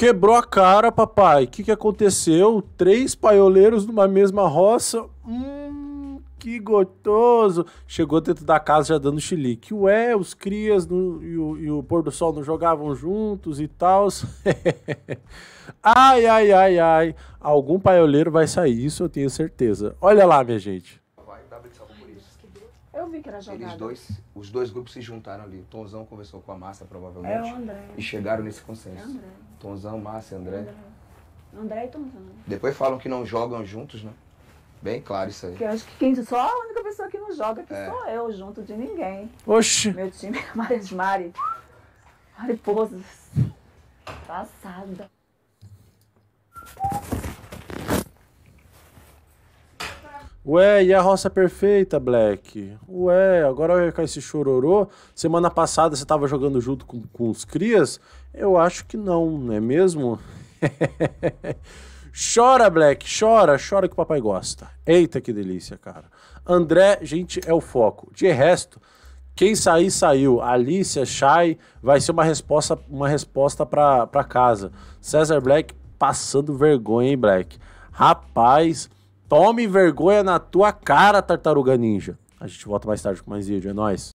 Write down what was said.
Quebrou a cara, papai. O que, que aconteceu? Três paioleiros numa mesma roça. Hum, que gostoso. Chegou dentro da casa já dando chilique. Ué, os crias no, e, o, e o pôr do sol não jogavam juntos e tal. ai, ai, ai, ai. Algum paioleiro vai sair, isso eu tenho certeza. Olha lá, minha gente. Eu vi que era jogada. Eles dois, os dois grupos se juntaram ali. Tonzão conversou com a É provavelmente. o André. E chegaram nesse É consenso. André. Tonzão, Márcia, André. André. André e Tomzão. Depois falam que não jogam juntos, né? Bem claro isso aí. Porque eu acho que quem, só a única pessoa que não joga que É. sou eu, junto de ninguém. Oxi. Meu time é Marias Mari. Mariposas. Passada. Ué, e a roça perfeita, Black? Ué, agora vai ficar esse chororô. Semana passada você tava jogando junto com, com os crias? Eu acho que não, não é mesmo? chora, Black, chora, chora que o papai gosta. Eita, que delícia, cara. André, gente, é o foco. De resto, quem sair, saiu. Alicia, Shai, vai ser uma resposta, uma resposta pra, pra casa. César Black passando vergonha, hein, Black? Rapaz, tome vergonha na tua cara, tartaruga ninja. A gente volta mais tarde com mais vídeo, é nóis.